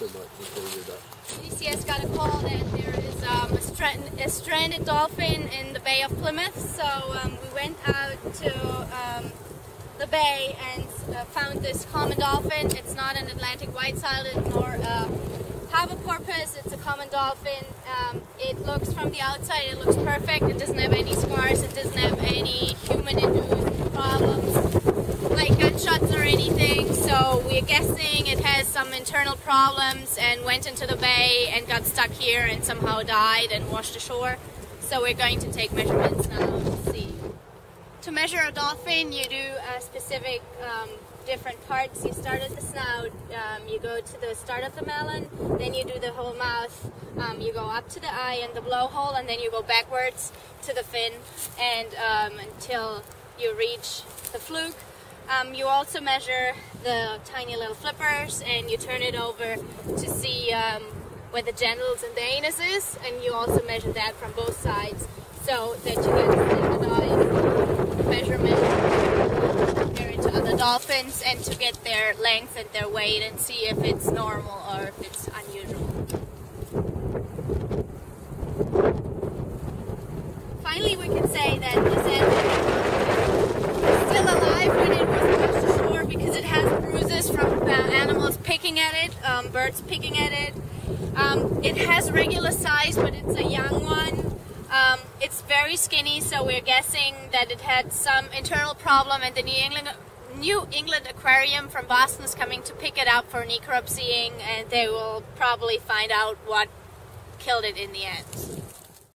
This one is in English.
so much. DCS got a call that there is um, a, a, stranded dolphin in the Bay of Plymouth, so um, we went out to um, the bay and uh, found this common dolphin. It's not an Atlantic white-sided nor a harbor porpoise, it's a common dolphin. Um, it looks from the outside, it looks perfect, it doesn't have any scars, it doesn't have any human-induced problems like gunshots or anything, so we're guessing it has some internal problems and went into the bay and got stuck here and somehow died and washed ashore. So we're going to take measurements now to see. To measure a dolphin, you do specific um, different parts. You start at the snout, um, you go to the start of the melon, then you do the whole mouth, um, you go up to the eye and the blowhole, and then you go backwards to the fin and um, until you reach the fluke. Um, you also measure the tiny little flippers and you turn it over to see um, where the genitals and the anus is and you also measure that from both sides so that you get standardized measurement compared to other dolphins and to get their length and their weight and see if it's normal or if it's unusual. Finally, we can say that this animal is still alive when it was washed ashore because it has bruises from uh, animals picking at it, um, birds picking at it. Um, it has regular size, but it's a young one. Um, it's very skinny, so we're guessing that it had some internal problem, and the New England New England Aquarium from Boston is coming to pick it up for necropsying, and they will probably find out what killed it in the end.